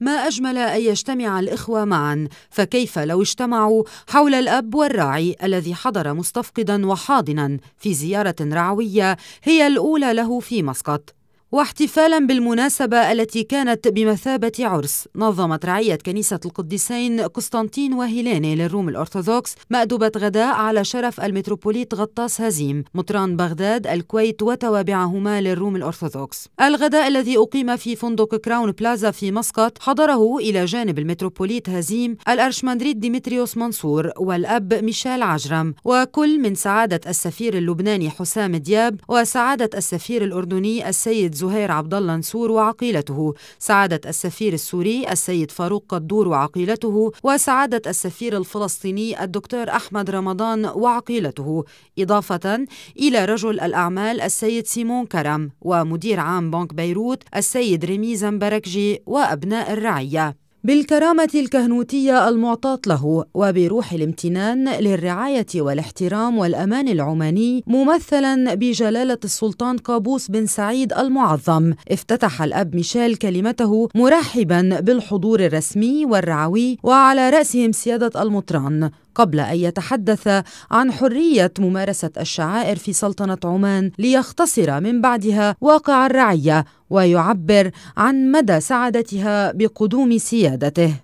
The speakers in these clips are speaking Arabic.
ما أجمل أن يجتمع الإخوة معا فكيف لو اجتمعوا حول الأب والراعي الذي حضر مستفقدا وحاضنا في زيارة رعوية هي الأولى له في مسقط؟ واحتفالا بالمناسبة التي كانت بمثابة عرس نظمت رعية كنيسة القديسين قسطنطين وهيليني للروم الأرثوذكس مأدبة غداء على شرف المتروبوليت غطاس هزيم مطران بغداد الكويت وتوابعهما للروم الأرثوذكس. الغداء الذي أقيم في فندق كراون بلازا في مسقط حضره إلى جانب المتروبوليت هزيم الأرشمندريت ديمتريوس منصور والأب ميشيل عجرم وكل من سعادة السفير اللبناني حسام دياب وسعادة السفير الأردني السيد زهير عبد الله نسور وعقيلته، سعادة السفير السوري السيد فاروق قدور وعقيلته، وسعادة السفير الفلسطيني الدكتور أحمد رمضان وعقيلته، إضافة إلى رجل الأعمال السيد سيمون كرم ومدير عام بنك بيروت السيد ريمي زنبركجي وأبناء الرعية. بالكرامة الكهنوتية المعطاة له وبروح الامتنان للرعاية والاحترام والأمان العماني ممثلا بجلالة السلطان قابوس بن سعيد المعظم. افتتح الأب ميشيل كلمته مرحبا بالحضور الرسمي والرعوي وعلى رأسهم سيادة المطران. قبل أن يتحدث عن حرية ممارسة الشعائر في سلطنة عمان ليختصر من بعدها واقع الرعيه ويعبر عن مدى سعادتها بقدوم سيادته.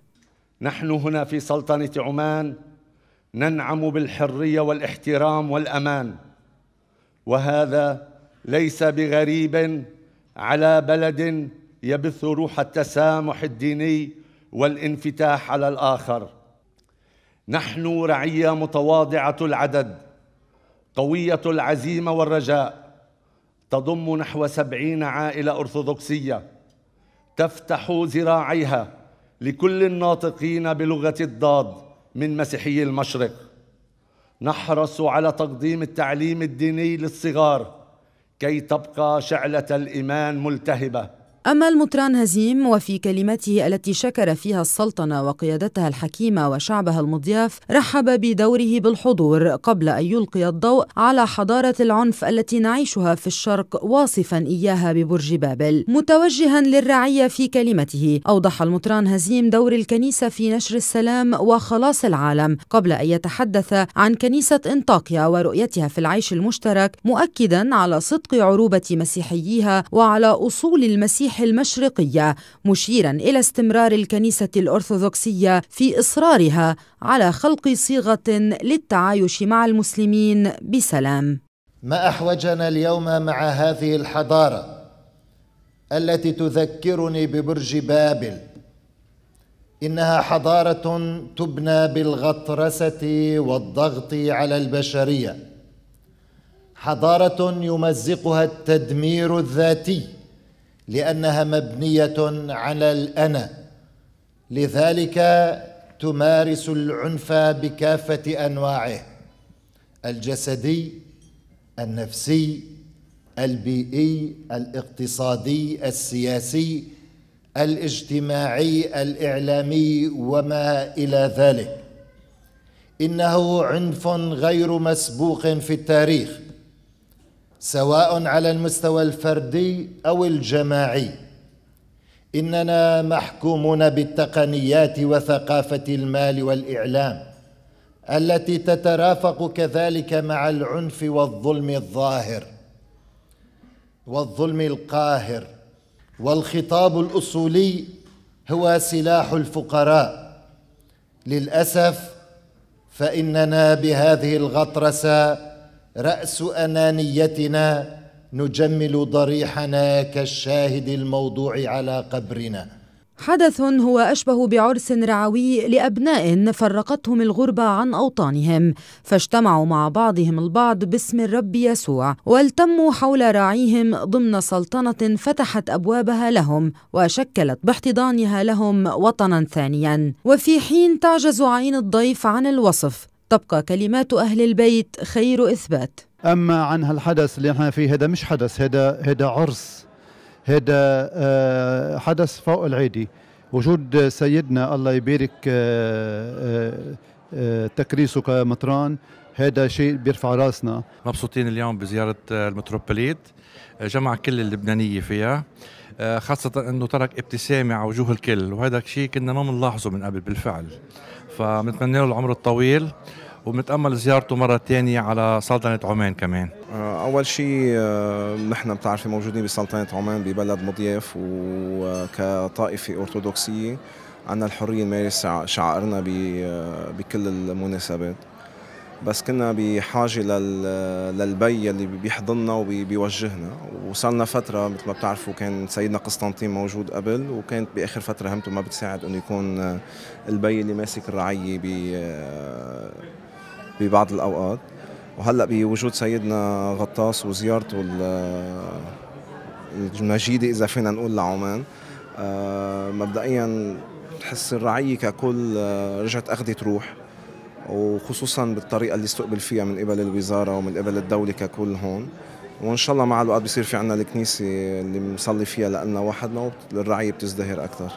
نحن هنا في سلطنة عمان ننعم بالحرية والاحترام والأمان وهذا ليس بغريب على بلد يبث روح التسامح الديني والانفتاح على الآخر. نحن رعيه متواضعة العدد قوية العزيمه والرجاء تضم نحو سبعين عائلة أرثوذكسية تفتح ذراعيها لكل الناطقين بلغة الضاد من مسيحي المشرق. نحرص على تقديم التعليم الديني للصغار كي تبقى شعلة الإيمان ملتهبة. أما المطران هزيم وفي كلمته التي شكر فيها السلطنة وقيادتها الحكيمة وشعبها المضياف رحب بدوره بالحضور قبل أن يلقي الضوء على حضارة العنف التي نعيشها في الشرق واصفا إياها ببرج بابل. متوجها للرعية في كلمته أوضح المطران هزيم دور الكنيسة في نشر السلام وخلاص العالم قبل أن يتحدث عن كنيسة انطاكيا ورؤيتها في العيش المشترك مؤكدا على صدق عروبة مسيحييها وعلى أصول المسيح المشرقية مشيرا إلى استمرار الكنيسة الأرثوذكسية في إصرارها على خلق صيغة للتعايش مع المسلمين بسلام. ما أحوجنا اليوم مع هذه الحضارة التي تذكرني ببرج بابل. إنها حضارة تبنى بالغطرسة والضغط على البشرية. حضارة يمزقها التدمير الذاتي. لأنها مبنية على الأنا. لذلك تمارس العنف بكافة أنواعه. الجسدي النفسي البيئي الاقتصادي السياسي الاجتماعي الإعلامي وما إلى ذلك. إنه عنف غير مسبوق في التاريخ. سواء على المستوى الفردي أو الجماعي. إننا محكومون بالتقنيات وثقافة المال والإعلام التي تترافق كذلك مع العنف والظلم الظاهر والظلم القاهر. والخطاب الأصولي هو سلاح الفقراء. للأسف فإننا بهذه الغطرسة رأس أنانيتنا نجمل ضريحنا كالشاهد الموضوع على قبرنا. حدث هو أشبه بعرس رعوي لأبناء فرقتهم الغربة عن أوطانهم فاجتمعوا مع بعضهم البعض باسم الرب يسوع والتموا حول راعيهم ضمن سلطنة فتحت أبوابها لهم وشكلت باحتضانها لهم وطنا ثانيا. وفي حين تعجز عين الضيف عن الوصف تبقى كلمات أهل البيت خير إثبات. أما عن هالحدث اللي إحنا فيه هذا مش حدث هذا هذا عرس. هذا آه، حدث فوق العادي وجود سيدنا الله يبارك آه، آه، تكريسه كمطران هذا شيء بيرفع راسنا. مبسوطين اليوم بزيارة المتروبوليت. جمع كل اللبنانية فيها. خاصة أنه ترك ابتسامة على وجوه الكل. وهذا شيء كنا ما بنلاحظه من قبل بالفعل. فبنتمنى له العمر الطويل وبنتامل زيارته مرة ثانية على سلطنة عمان كمان. أول شيء نحن بتعرفي موجودين بسلطنة عمان ببلد مضياف وكطائفة أرثوذكسية. عندنا الحرية نمارس شعائرنا بكل المناسبات. بس كنا بحاجة للبي اللي بيحضننا وبيوجهنا وصلنا فترة مثل ما بتعرفوا كان سيدنا قسطنطين موجود قبل وكانت بآخر فترة همته ما بتساعد إنه يكون البي اللي ماسك الرعية ببعض الأوقات. وهلأ بوجود سيدنا غطاس وزيارته المجيدة إذا فينا نقول لعمان. آه، مبدئيا تحس الرعية ككل آه، رجعت أخذت روح. وخصوصا بالطريقة اللي استقبل فيها من قبل الوزارة ومن قبل الدولة ككل هون. وإن شاء الله مع الوقت بصير في عنا الكنيسة اللي مصلي فيها لنا وحدنا والرعيه بتزدهر أكثر